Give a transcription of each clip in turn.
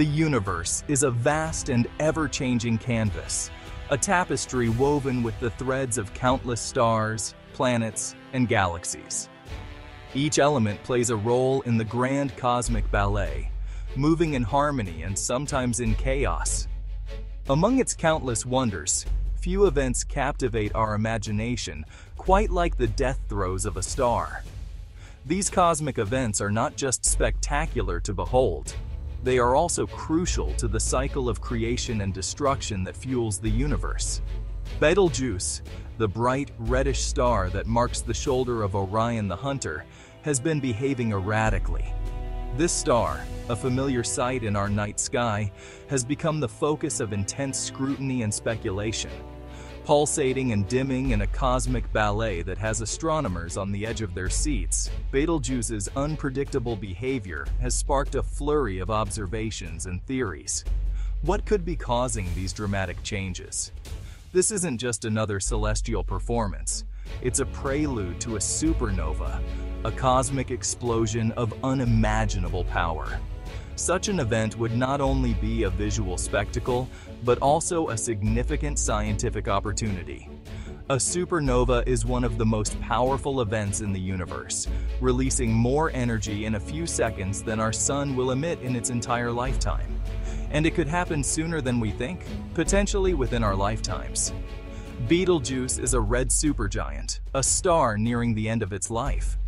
The universe is a vast and ever-changing canvas, a tapestry woven with the threads of countless stars, planets, and galaxies. Each element plays a role in the grand cosmic ballet, moving in harmony and sometimes in chaos. Among its countless wonders, few events captivate our imagination quite like the death throes of a star. These cosmic events are not just spectacular to behold, they are also crucial to the cycle of creation and destruction that fuels the universe. Betelgeuse, the bright, reddish star that marks the shoulder of Orion the Hunter, has been behaving erratically. This star, a familiar sight in our night sky, has become the focus of intense scrutiny and speculation pulsating and dimming in a cosmic ballet that has astronomers on the edge of their seats, Betelgeuse's unpredictable behavior has sparked a flurry of observations and theories. What could be causing these dramatic changes? This isn't just another celestial performance. It's a prelude to a supernova, a cosmic explosion of unimaginable power. Such an event would not only be a visual spectacle, but also a significant scientific opportunity. A supernova is one of the most powerful events in the universe, releasing more energy in a few seconds than our sun will emit in its entire lifetime. And it could happen sooner than we think, potentially within our lifetimes. Betelgeuse is a red supergiant, a star nearing the end of its life.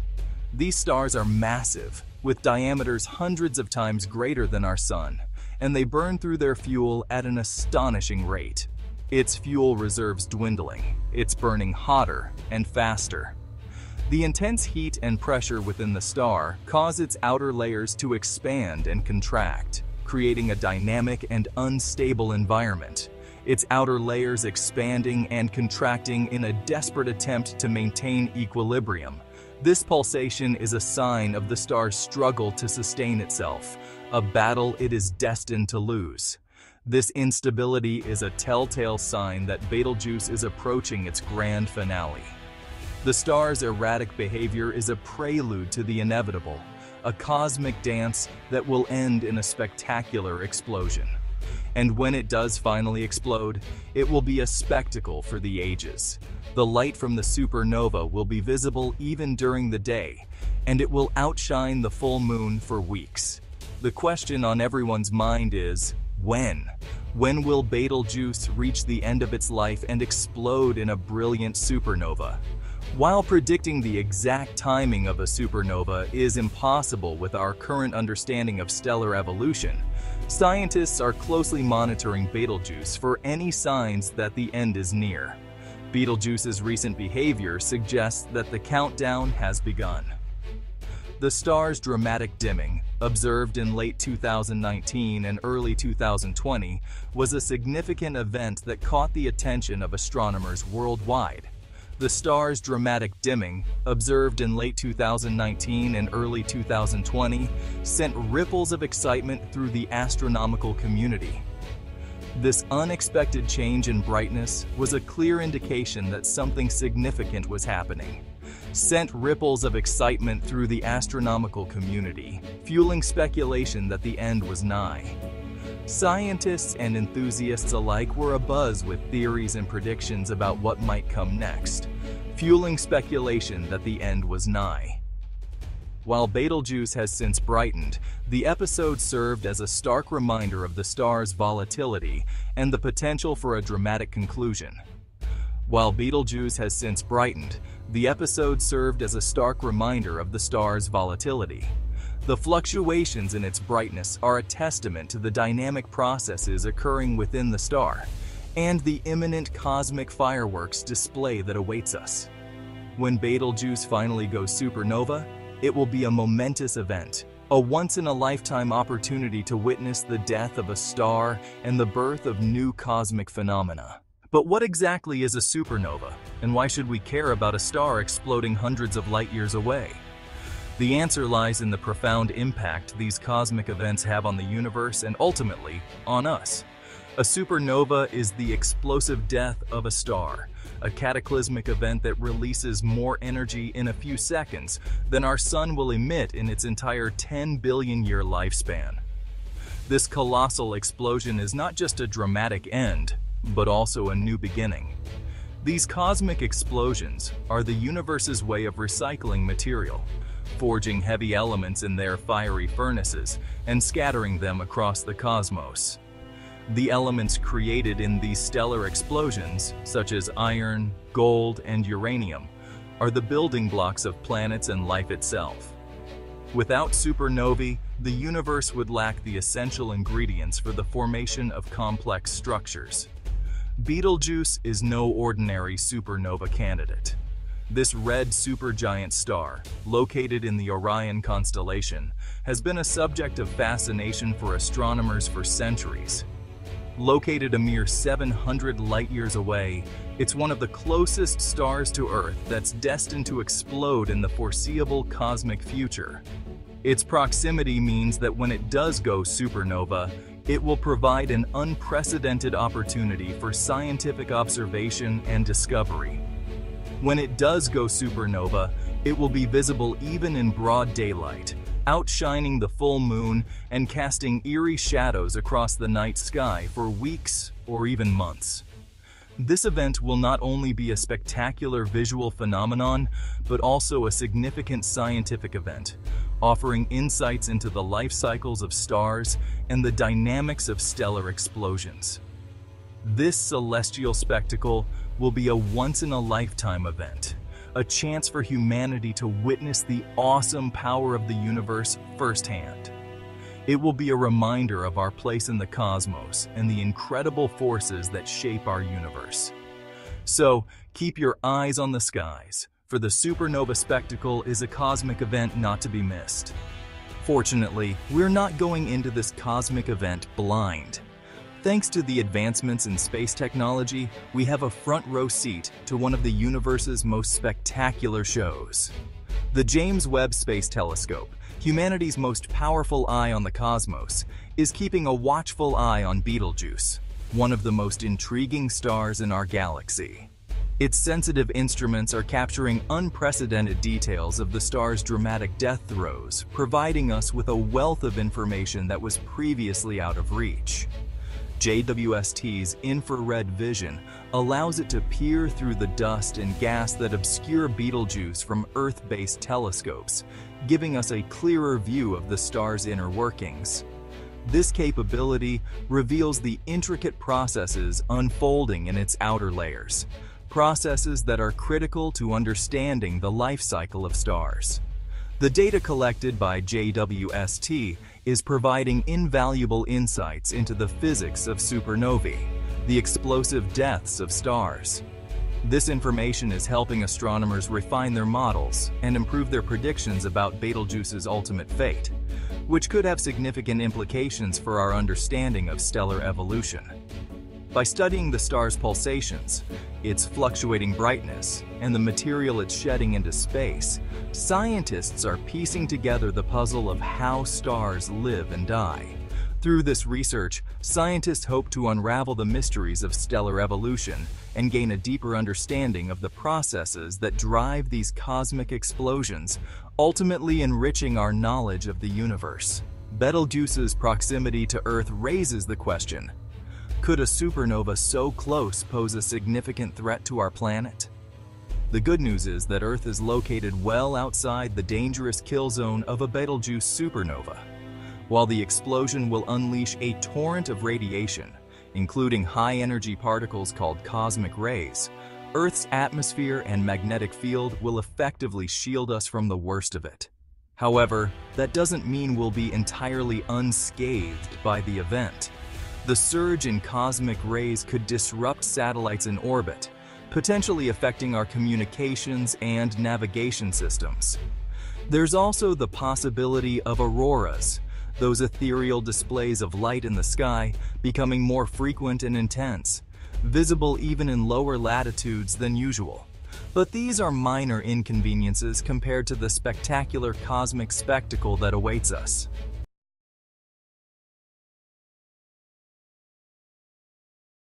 These stars are massive, with diameters hundreds of times greater than our sun, and they burn through their fuel at an astonishing rate. Its fuel reserves dwindling, it's burning hotter and faster. The intense heat and pressure within the star cause its outer layers to expand and contract, creating a dynamic and unstable environment. Its outer layers expanding and contracting in a desperate attempt to maintain equilibrium, this pulsation is a sign of the star's struggle to sustain itself, a battle it is destined to lose. This instability is a telltale sign that Betelgeuse is approaching its grand finale. The star's erratic behavior is a prelude to the inevitable, a cosmic dance that will end in a spectacular explosion. And when it does finally explode, it will be a spectacle for the ages. The light from the supernova will be visible even during the day, and it will outshine the full moon for weeks. The question on everyone's mind is, when? When will Betelgeuse reach the end of its life and explode in a brilliant supernova? While predicting the exact timing of a supernova is impossible with our current understanding of stellar evolution, scientists are closely monitoring Betelgeuse for any signs that the end is near. Betelgeuse's recent behavior suggests that the countdown has begun. The star's dramatic dimming, observed in late 2019 and early 2020, was a significant event that caught the attention of astronomers worldwide. The star's dramatic dimming, observed in late 2019 and early 2020, sent ripples of excitement through the astronomical community. This unexpected change in brightness was a clear indication that something significant was happening. Sent ripples of excitement through the astronomical community, fueling speculation that the end was nigh. Scientists and enthusiasts alike were abuzz with theories and predictions about what might come next, fueling speculation that the end was nigh. While Betelgeuse has since brightened, the episode served as a stark reminder of the star's volatility and the potential for a dramatic conclusion. While Betelgeuse has since brightened, the episode served as a stark reminder of the star's volatility. The fluctuations in its brightness are a testament to the dynamic processes occurring within the star and the imminent cosmic fireworks display that awaits us. When Betelgeuse finally goes supernova, it will be a momentous event, a once-in-a-lifetime opportunity to witness the death of a star and the birth of new cosmic phenomena. But what exactly is a supernova, and why should we care about a star exploding hundreds of light years away? The answer lies in the profound impact these cosmic events have on the universe and ultimately, on us. A supernova is the explosive death of a star, a cataclysmic event that releases more energy in a few seconds than our sun will emit in its entire 10 billion year lifespan. This colossal explosion is not just a dramatic end, but also a new beginning. These cosmic explosions are the universe's way of recycling material, forging heavy elements in their fiery furnaces and scattering them across the cosmos. The elements created in these stellar explosions, such as iron, gold, and uranium, are the building blocks of planets and life itself. Without supernovae, the universe would lack the essential ingredients for the formation of complex structures. Betelgeuse is no ordinary supernova candidate. This red supergiant star, located in the Orion constellation, has been a subject of fascination for astronomers for centuries. Located a mere 700 light-years away, it's one of the closest stars to Earth that's destined to explode in the foreseeable cosmic future. Its proximity means that when it does go supernova, it will provide an unprecedented opportunity for scientific observation and discovery. When it does go supernova, it will be visible even in broad daylight, outshining the full moon and casting eerie shadows across the night sky for weeks or even months. This event will not only be a spectacular visual phenomenon, but also a significant scientific event, offering insights into the life cycles of stars and the dynamics of stellar explosions. This celestial spectacle will be a once-in-a-lifetime event, a chance for humanity to witness the awesome power of the universe firsthand. It will be a reminder of our place in the cosmos and the incredible forces that shape our universe. So, keep your eyes on the skies, for the supernova spectacle is a cosmic event not to be missed. Fortunately, we're not going into this cosmic event blind. Thanks to the advancements in space technology, we have a front row seat to one of the universe's most spectacular shows. The James Webb Space Telescope, humanity's most powerful eye on the cosmos, is keeping a watchful eye on Betelgeuse, one of the most intriguing stars in our galaxy. Its sensitive instruments are capturing unprecedented details of the star's dramatic death throes, providing us with a wealth of information that was previously out of reach. JWST's infrared vision allows it to peer through the dust and gas that obscure Betelgeuse from Earth-based telescopes, giving us a clearer view of the star's inner workings. This capability reveals the intricate processes unfolding in its outer layers, processes that are critical to understanding the life cycle of stars. The data collected by JWST is providing invaluable insights into the physics of supernovae, the explosive deaths of stars. This information is helping astronomers refine their models and improve their predictions about Betelgeuse's ultimate fate, which could have significant implications for our understanding of stellar evolution. By studying the star's pulsations, its fluctuating brightness, and the material it's shedding into space, scientists are piecing together the puzzle of how stars live and die. Through this research, scientists hope to unravel the mysteries of stellar evolution and gain a deeper understanding of the processes that drive these cosmic explosions, ultimately enriching our knowledge of the universe. Betelgeuse's proximity to Earth raises the question, could a supernova so close pose a significant threat to our planet? The good news is that Earth is located well outside the dangerous kill zone of a Betelgeuse supernova. While the explosion will unleash a torrent of radiation, including high-energy particles called cosmic rays, Earth's atmosphere and magnetic field will effectively shield us from the worst of it. However, that doesn't mean we'll be entirely unscathed by the event. The surge in cosmic rays could disrupt satellites in orbit, potentially affecting our communications and navigation systems. There's also the possibility of auroras, those ethereal displays of light in the sky becoming more frequent and intense, visible even in lower latitudes than usual. But these are minor inconveniences compared to the spectacular cosmic spectacle that awaits us.